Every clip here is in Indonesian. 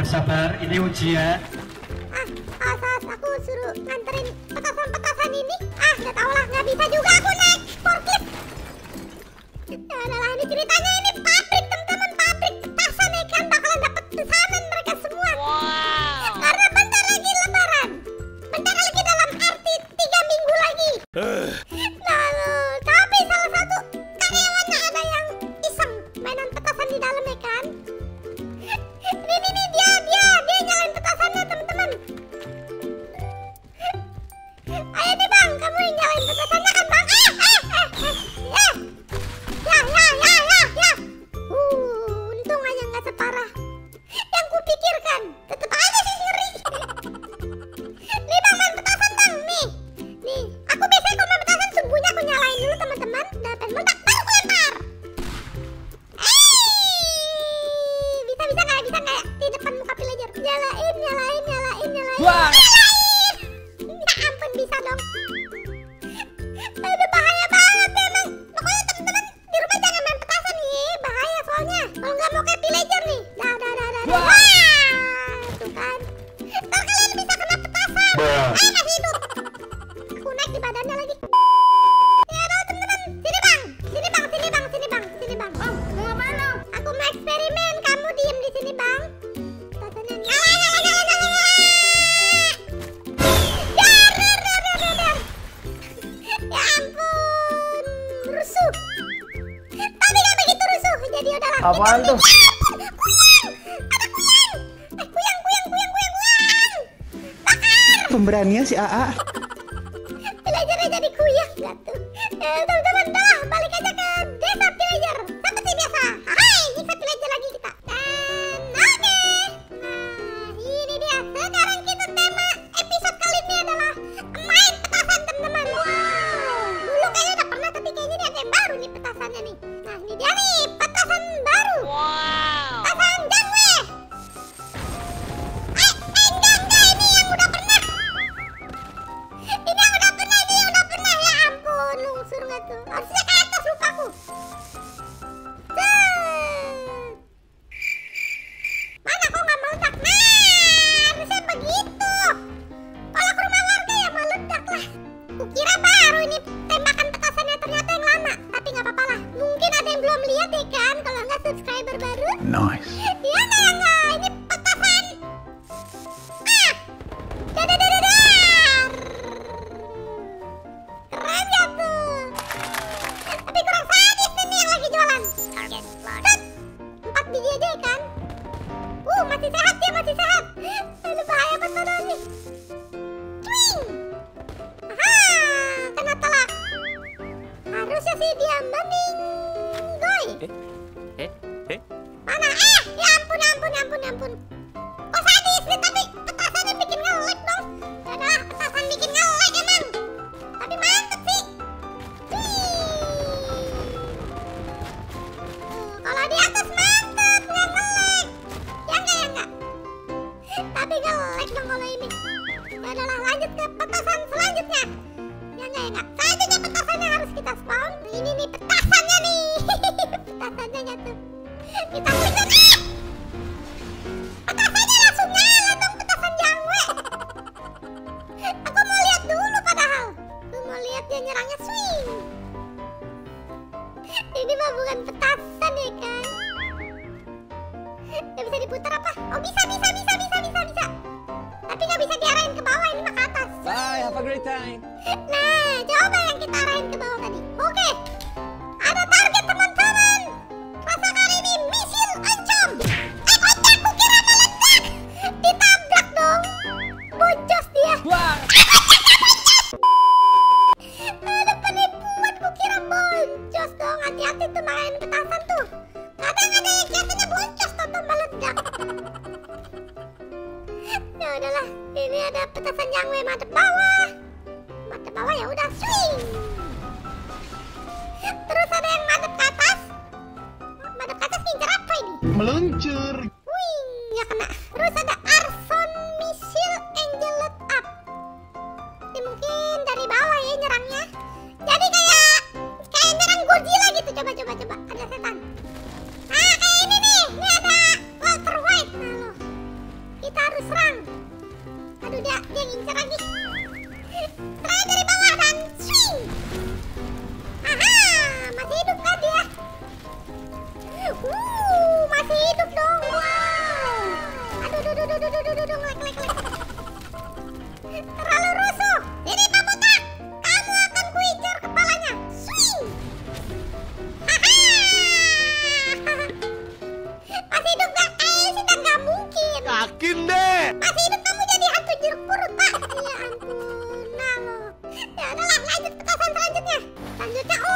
bersabar, ini ujian. Ah, asas aku suruh nganterin petasan-petasan ini. Ah, nggak tahulah, nggak bisa juga aku naik forklift. Ya, adalah ini ceritanya ini. pemberanian si AA ampun. Bikin dong. Petasan bikin. Tapi mantep sih. Kalau di atas mantep, nggak ya ya Tapi dong kalau ini. Ya lanjut ke petasan selanjutnya. Selanjutnya petasannya harus kita spawn. Ini nih petasannya nih. petasannya. Kita Meluncur. Selanjutnya, oh,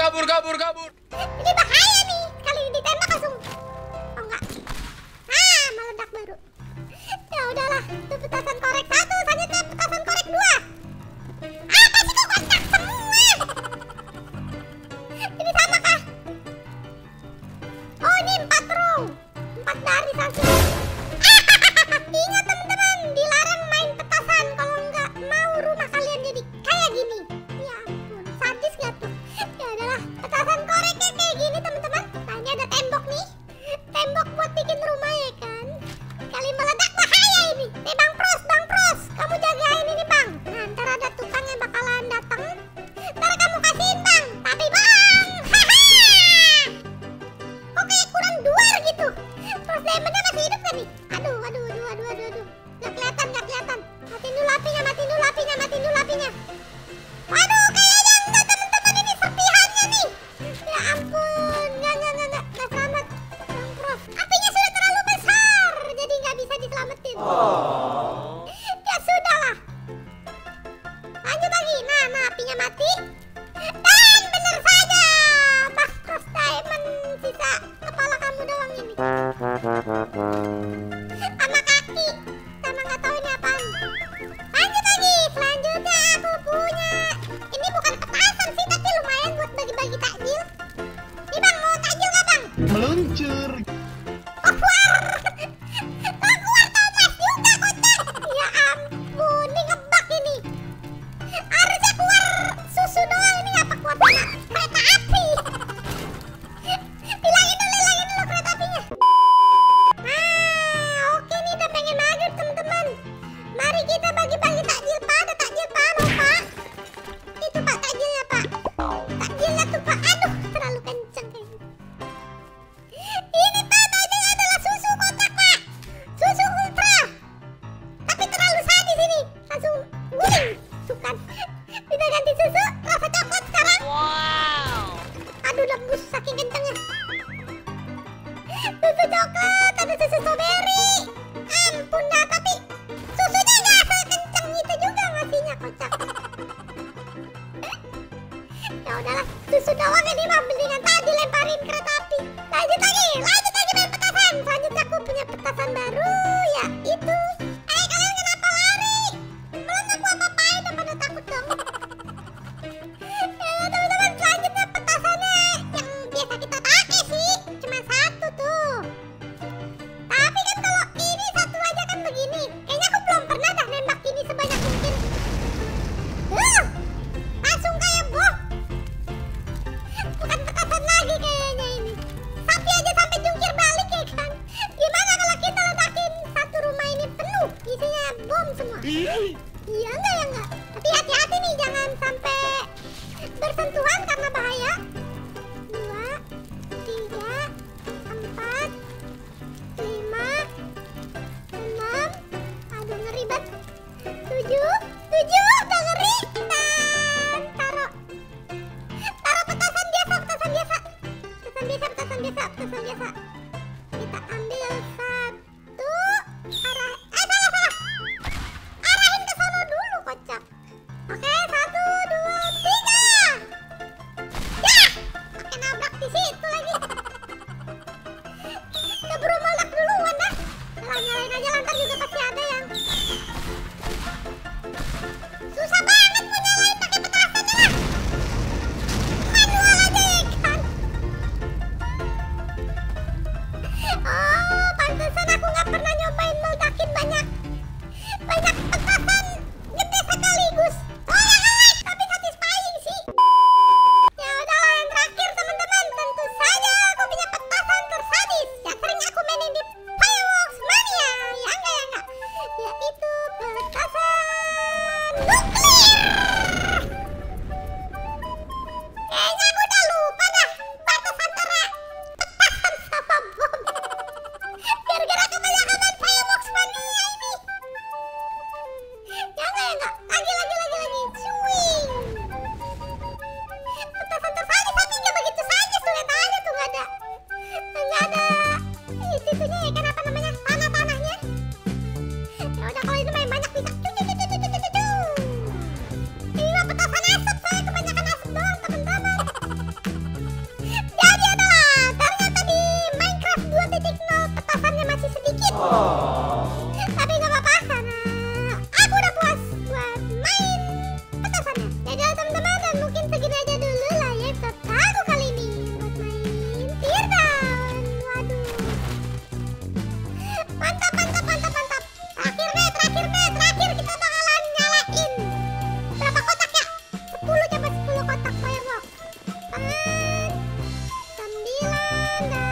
kabur, kabur, kabur, pasukan Kita ganti susu. Rasa takut? sekarang? Wow. Aduh lembus saking kencengnya. semua? Iya enggak ya enggak? Tapi hati-hati nih jangan sampai bersentuhan karena bahaya. 도망가!